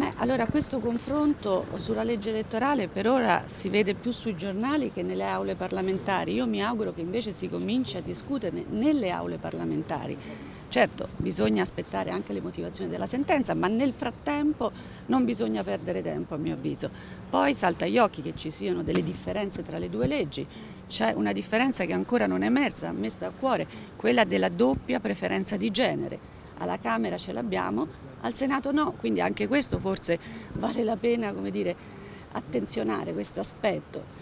Beh, allora questo confronto sulla legge elettorale per ora si vede più sui giornali che nelle aule parlamentari. Io mi auguro che invece si cominci a discuterne nelle aule parlamentari. Certo, bisogna aspettare anche le motivazioni della sentenza, ma nel frattempo non bisogna perdere tempo a mio avviso. Poi salta agli occhi che ci siano delle differenze tra le due leggi. C'è una differenza che ancora non è emersa, a me sta a cuore, quella della doppia preferenza di genere alla Camera ce l'abbiamo, al Senato no, quindi anche questo forse vale la pena dire, attenzionare questo aspetto.